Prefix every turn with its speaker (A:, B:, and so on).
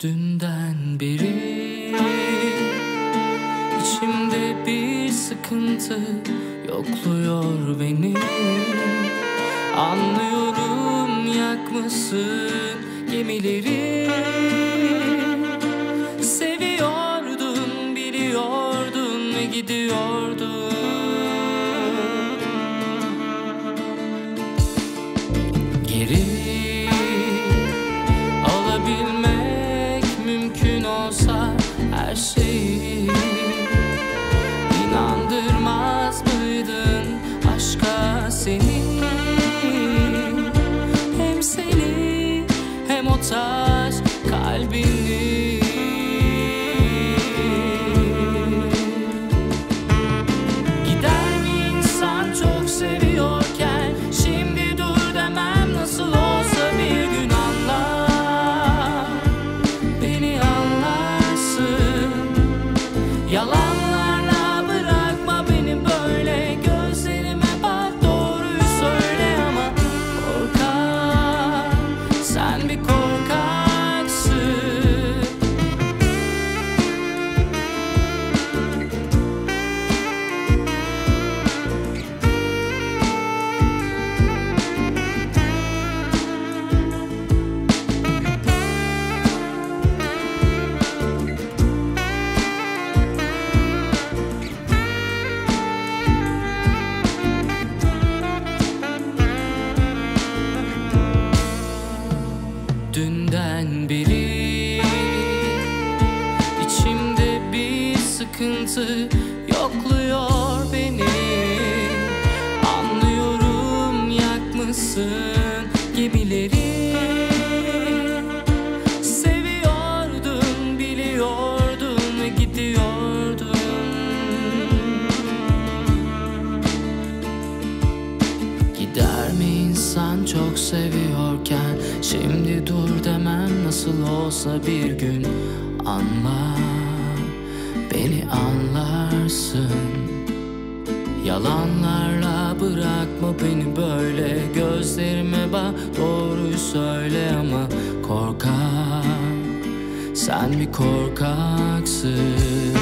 A: Dünden beri içimde bir sıkıntı yokluyor beni. Anlıyorum yakmasın gemileri. Seviyordun biliyordun ve gidiyordun. Geri See. Sen bir korkaksın dünden beri içimde bir sıkıntı yokluyor beni. Anlıyorum yakmışsın gemileri insan çok seviyorken Şimdi dur demem nasıl olsa bir gün. Anla beni anlarsın. Yalanlarla bırakma beni böyle Gözlerime bak doğruyu söyle ama korkak. Sen bir korkaksın